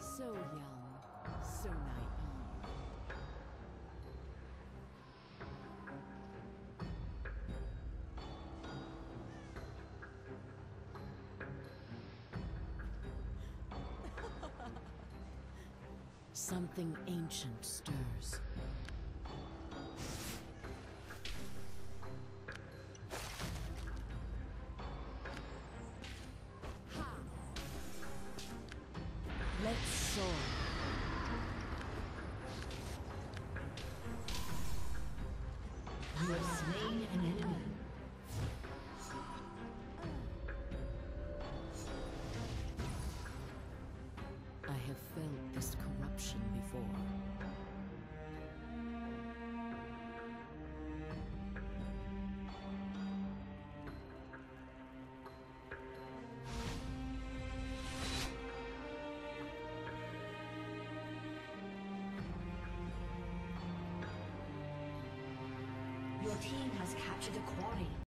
So young, so naive. Something ancient stirs. Let's. You have slain an enemy. I have felt this corruption before. Your team has captured a quarry.